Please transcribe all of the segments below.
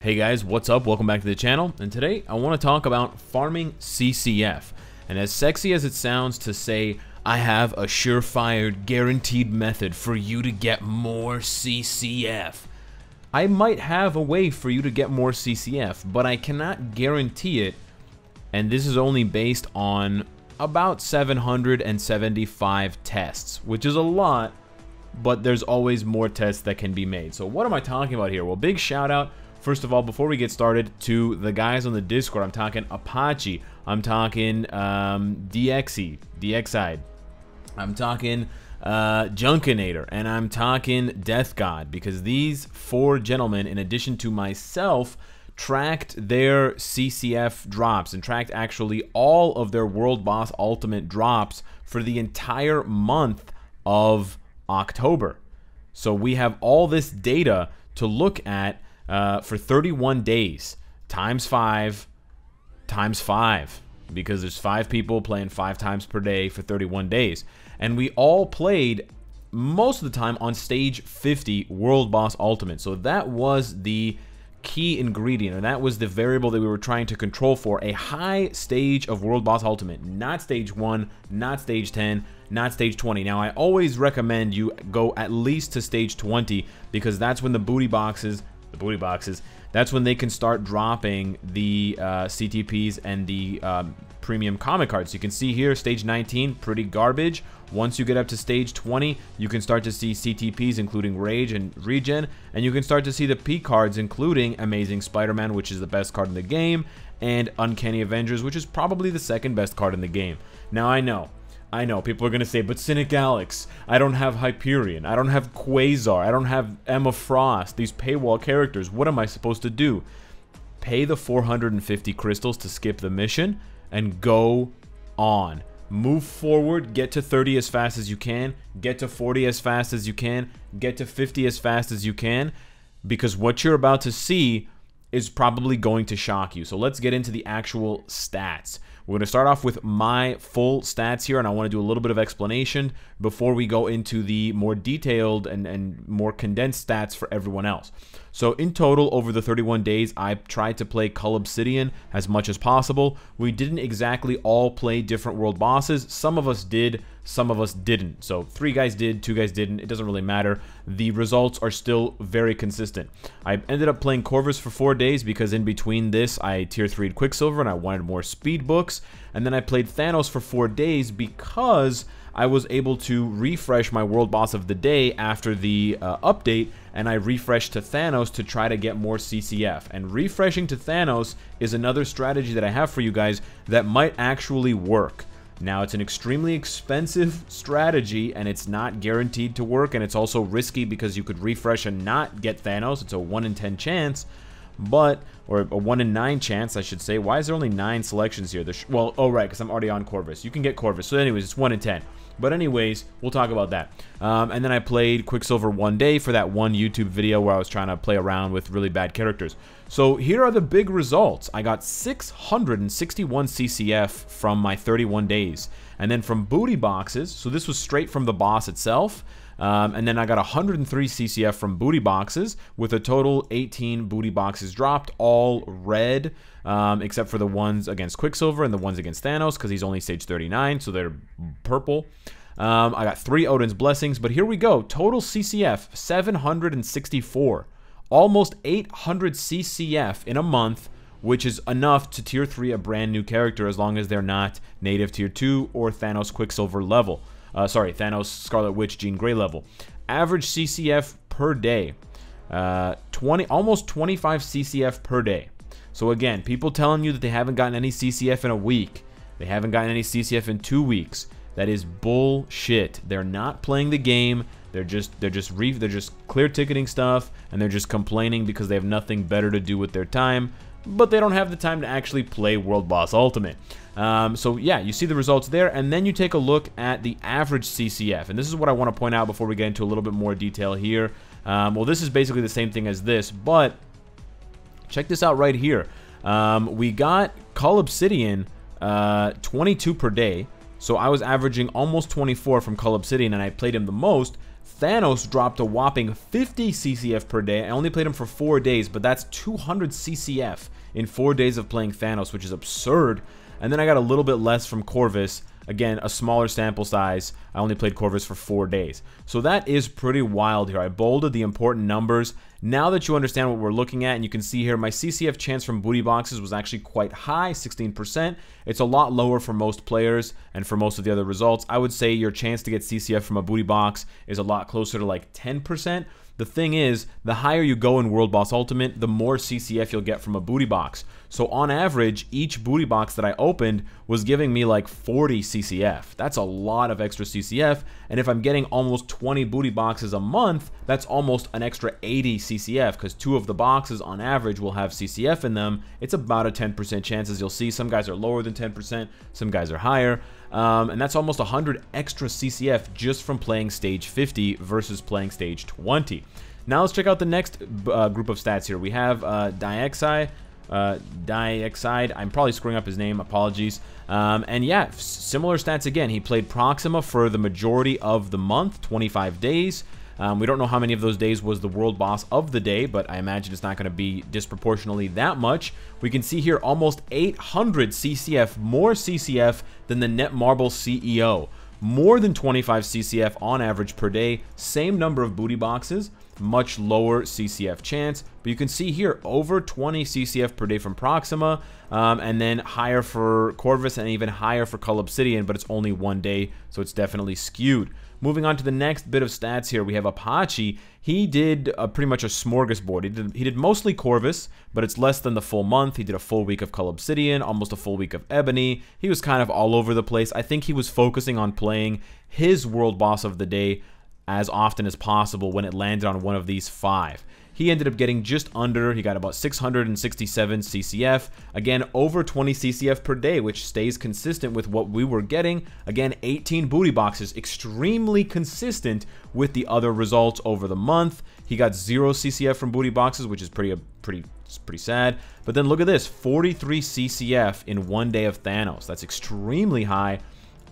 Hey guys, what's up? Welcome back to the channel, and today I want to talk about farming CCF. And as sexy as it sounds to say, I have a surefire, guaranteed method for you to get more CCF. I might have a way for you to get more CCF, but I cannot guarantee it, and this is only based on about 775 tests, which is a lot, but there's always more tests that can be made. So what am I talking about here? Well, big shout out First of all, before we get started, to the guys on the Discord, I'm talking Apache, I'm talking um, DXE, DXide, I'm talking uh, Junkinator, and I'm talking Death God, because these four gentlemen, in addition to myself, tracked their CCF drops and tracked actually all of their World Boss Ultimate drops for the entire month of October. So we have all this data to look at uh, for 31 days times five times five because there's five people playing five times per day for 31 days. And we all played most of the time on stage 50 World Boss Ultimate. So that was the key ingredient, and that was the variable that we were trying to control for a high stage of World Boss Ultimate, not stage 1, not stage 10, not stage 20. Now, I always recommend you go at least to stage 20 because that's when the booty boxes the booty boxes, that's when they can start dropping the uh, CTPs and the um, premium comic cards. You can see here, stage 19, pretty garbage. Once you get up to stage 20, you can start to see CTPs, including Rage and Regen, and you can start to see the P cards, including Amazing Spider-Man, which is the best card in the game, and Uncanny Avengers, which is probably the second best card in the game. Now, I know, I know, people are going to say, but Cynicalex, I don't have Hyperion, I don't have Quasar, I don't have Emma Frost, these paywall characters, what am I supposed to do? Pay the 450 crystals to skip the mission, and go on. Move forward, get to 30 as fast as you can, get to 40 as fast as you can, get to 50 as fast as you can, because what you're about to see is probably going to shock you. So let's get into the actual stats. We're going to start off with my full stats here, and I want to do a little bit of explanation before we go into the more detailed and, and more condensed stats for everyone else. So in total, over the 31 days, I tried to play Cull Obsidian as much as possible. We didn't exactly all play different world bosses. Some of us did, some of us didn't. So three guys did, two guys didn't. It doesn't really matter. The results are still very consistent. I ended up playing Corvus for four days because in between this, I tier 3'd Quicksilver and I wanted more speed books. And then I played Thanos for four days because I was able to refresh my world boss of the day after the uh, update and I refreshed to Thanos to try to get more CCF. And refreshing to Thanos is another strategy that I have for you guys that might actually work. Now, it's an extremely expensive strategy, and it's not guaranteed to work, and it's also risky because you could refresh and not get Thanos. It's a 1 in 10 chance, but, or a 1 in 9 chance, I should say. Why is there only 9 selections here? well, oh, right, because I'm already on Corvus. You can get Corvus. So anyways, it's 1 in 10. But anyways, we'll talk about that. Um, and then I played Quicksilver one day for that one YouTube video where I was trying to play around with really bad characters. So here are the big results. I got 661 CCF from my 31 days. And then from booty boxes, so this was straight from the boss itself, um, and then I got 103 CCF from booty boxes with a total 18 booty boxes dropped, all red, um, except for the ones against Quicksilver and the ones against Thanos because he's only stage 39, so they're purple. Um, I got three Odin's Blessings, but here we go. Total CCF 764. Almost 800 CCF in a month, which is enough to tier 3 a brand new character as long as they're not native tier 2 or Thanos Quicksilver level. Uh, sorry, Thanos Scarlet Witch Jean Grey level. Average CCF per day. Uh, 20, almost 25 CCF per day. So again, people telling you that they haven't gotten any CCF in a week. They haven't gotten any CCF in two weeks. That is bullshit. They're not playing the game. They're just they're just re, they're just clear ticketing stuff and they're just complaining because they have nothing better to do with their time, but they don't have the time to actually play World Boss Ultimate. Um, so yeah, you see the results there, and then you take a look at the average CCF. And this is what I want to point out before we get into a little bit more detail here. Um, well, this is basically the same thing as this, but check this out right here. Um, we got Cull Obsidian uh, 22 per day. So I was averaging almost 24 from Cull Obsidian, and I played him the most Thanos dropped a whopping 50 CCF per day. I only played him for four days, but that's 200 CCF in four days of playing Thanos, which is absurd. And then I got a little bit less from Corvus, Again, a smaller sample size. I only played Corvus for four days. So that is pretty wild here. I bolded the important numbers. Now that you understand what we're looking at, and you can see here, my CCF chance from booty boxes was actually quite high, 16%. It's a lot lower for most players and for most of the other results. I would say your chance to get CCF from a booty box is a lot closer to like 10%. The thing is, the higher you go in World Boss Ultimate, the more CCF you'll get from a booty box. So on average, each booty box that I opened was giving me like 40 CCF. That's a lot of extra CCF, and if I'm getting almost 20 booty boxes a month, that's almost an extra 80 CCF, because two of the boxes on average will have CCF in them. It's about a 10% chance, as you'll see. Some guys are lower than 10%, some guys are higher. Um, and that's almost 100 extra CCF just from playing stage 50 versus playing stage 20. Now let's check out the next uh, group of stats here. We have uh, Diexai, uh. I'm probably screwing up his name. Apologies. Um, and yeah, similar stats again. He played Proxima for the majority of the month, 25 days. Um, we don't know how many of those days was the world boss of the day, but I imagine it's not going to be disproportionately that much. We can see here almost 800 CCF, more CCF than the Netmarble CEO. More than 25 CCF on average per day, same number of booty boxes, much lower CCF chance. But you can see here, over 20 CCF per day from Proxima, um, and then higher for Corvus and even higher for Cull Obsidian, but it's only one day, so it's definitely skewed. Moving on to the next bit of stats here, we have Apache. He did a, pretty much a smorgasbord. He did, he did mostly Corvus, but it's less than the full month. He did a full week of Cull Obsidian, almost a full week of Ebony. He was kind of all over the place. I think he was focusing on playing his world boss of the day as often as possible when it landed on one of these five. He ended up getting just under, he got about 667 CCF. Again, over 20 CCF per day, which stays consistent with what we were getting. Again, 18 booty boxes, extremely consistent with the other results over the month. He got zero CCF from booty boxes, which is pretty, pretty, pretty sad. But then look at this, 43 CCF in one day of Thanos. That's extremely high.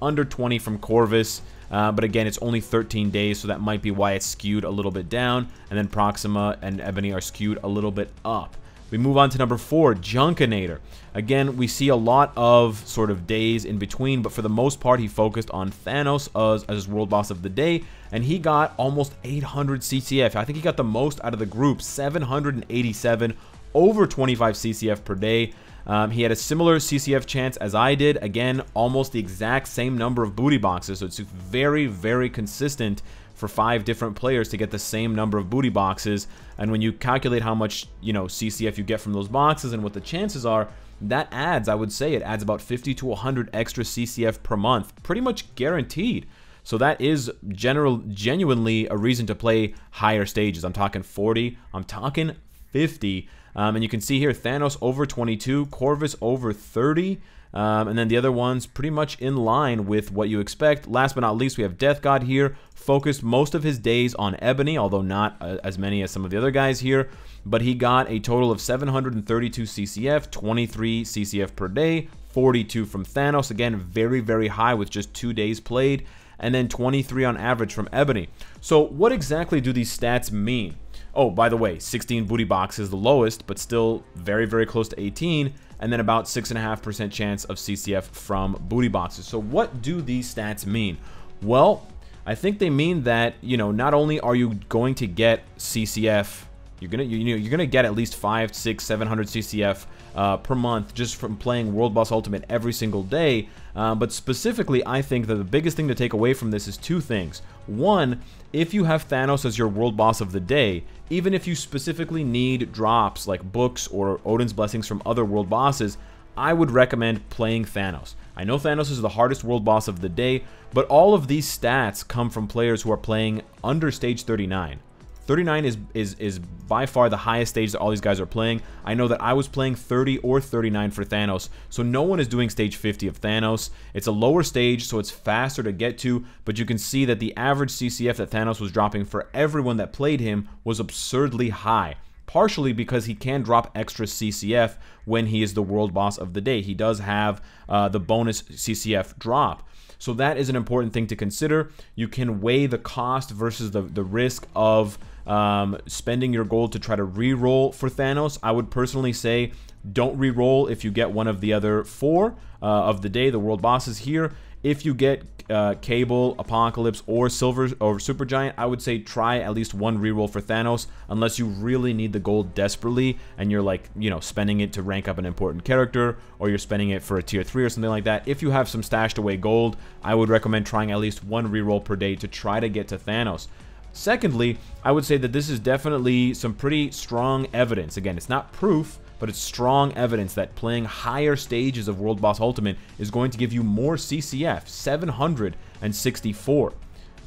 Under 20 from Corvus. Uh, but again, it's only 13 days, so that might be why it's skewed a little bit down. And then Proxima and Ebony are skewed a little bit up. We move on to number four, Junkinator. Again, we see a lot of sort of days in between, but for the most part, he focused on Thanos as, as world boss of the day, and he got almost 800 CCF. I think he got the most out of the group, 787, over 25 CCF per day. Um, he had a similar CCF chance as I did. Again, almost the exact same number of booty boxes. So it's very, very consistent for five different players to get the same number of booty boxes. And when you calculate how much, you know, CCF you get from those boxes and what the chances are, that adds, I would say, it adds about 50 to 100 extra CCF per month, pretty much guaranteed. So that is general, genuinely a reason to play higher stages. I'm talking 40, I'm talking 50. Um, and you can see here Thanos over 22, Corvus over 30. Um, and then the other ones pretty much in line with what you expect. Last but not least, we have Death God here, focused most of his days on Ebony, although not uh, as many as some of the other guys here. But he got a total of 732 CCF, 23 CCF per day, 42 from Thanos. Again, very, very high with just two days played. And then 23 on average from Ebony. So what exactly do these stats mean? Oh, by the way, 16 booty box is the lowest, but still very, very close to 18, and then about 6.5% chance of CCF from booty boxes. So what do these stats mean? Well, I think they mean that, you know, not only are you going to get CCF, you're gonna you know you're gonna get at least five, six, seven hundred CCF uh, per month just from playing World Boss Ultimate every single day. Uh, but specifically, I think that the biggest thing to take away from this is two things. One, if you have Thanos as your World Boss of the day, even if you specifically need drops like books or Odin's Blessings from other World Bosses, I would recommend playing Thanos. I know Thanos is the hardest world boss of the day, but all of these stats come from players who are playing under stage 39. 39 is, is, is by far the highest stage that all these guys are playing. I know that I was playing 30 or 39 for Thanos, so no one is doing stage 50 of Thanos. It's a lower stage, so it's faster to get to, but you can see that the average CCF that Thanos was dropping for everyone that played him was absurdly high partially because he can drop extra CCF when he is the world boss of the day. He does have uh, the bonus CCF drop. So that is an important thing to consider. You can weigh the cost versus the, the risk of um, spending your gold to try to re-roll for Thanos. I would personally say don't re-roll if you get one of the other four uh, of the day, the world bosses here. If you get uh, Cable, Apocalypse, or Silver or Supergiant, I would say try at least one reroll for Thanos, unless you really need the gold desperately and you're like, you know, spending it to rank up an important character, or you're spending it for a tier 3 or something like that. If you have some stashed away gold, I would recommend trying at least one reroll per day to try to get to Thanos. Secondly, I would say that this is definitely some pretty strong evidence. Again, it's not proof, but it's strong evidence that playing higher stages of World Boss Ultimate is going to give you more CCF, 764.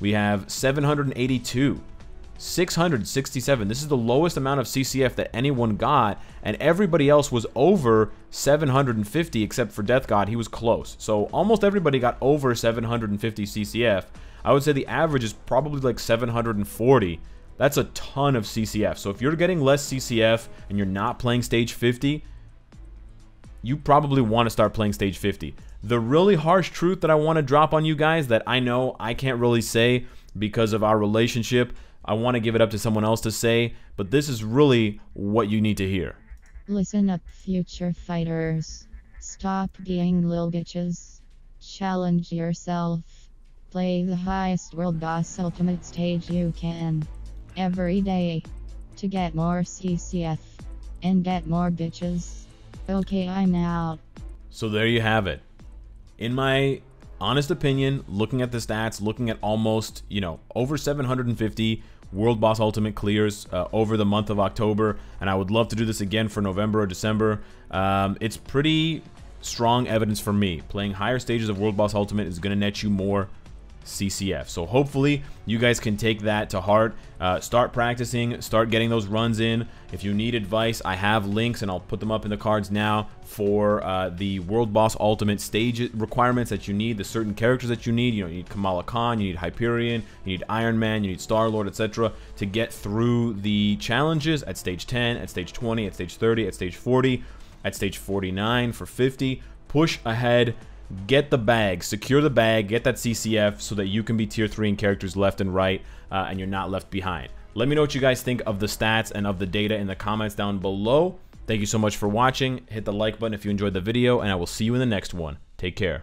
We have 782, 667. This is the lowest amount of CCF that anyone got, and everybody else was over 750 except for Death God. He was close. So almost everybody got over 750 CCF. I would say the average is probably like 740 that's a ton of CCF. So if you're getting less CCF and you're not playing stage 50, you probably want to start playing stage 50. The really harsh truth that I want to drop on you guys that I know I can't really say because of our relationship, I want to give it up to someone else to say, but this is really what you need to hear. Listen up, future fighters. Stop being lil bitches. Challenge yourself. Play the highest world boss ultimate stage you can every day to get more CCF and get more bitches. Okay, I'm out. So there you have it. In my honest opinion, looking at the stats, looking at almost, you know, over 750 World Boss Ultimate clears uh, over the month of October, and I would love to do this again for November or December. Um, it's pretty strong evidence for me. Playing higher stages of World Boss Ultimate is going to net you more CCF. So hopefully you guys can take that to heart. Uh, start practicing, start getting those runs in. If you need advice, I have links and I'll put them up in the cards now for uh, the World Boss Ultimate stage requirements that you need, the certain characters that you need. You know, you need Kamala Khan, you need Hyperion, you need Iron Man, you need Star Lord, etc. to get through the challenges at stage 10, at stage 20, at stage 30, at stage 40, at stage 49 for 50. Push ahead get the bag, secure the bag, get that CCF so that you can be tier 3 in characters left and right uh, and you're not left behind. Let me know what you guys think of the stats and of the data in the comments down below. Thank you so much for watching. Hit the like button if you enjoyed the video and I will see you in the next one. Take care.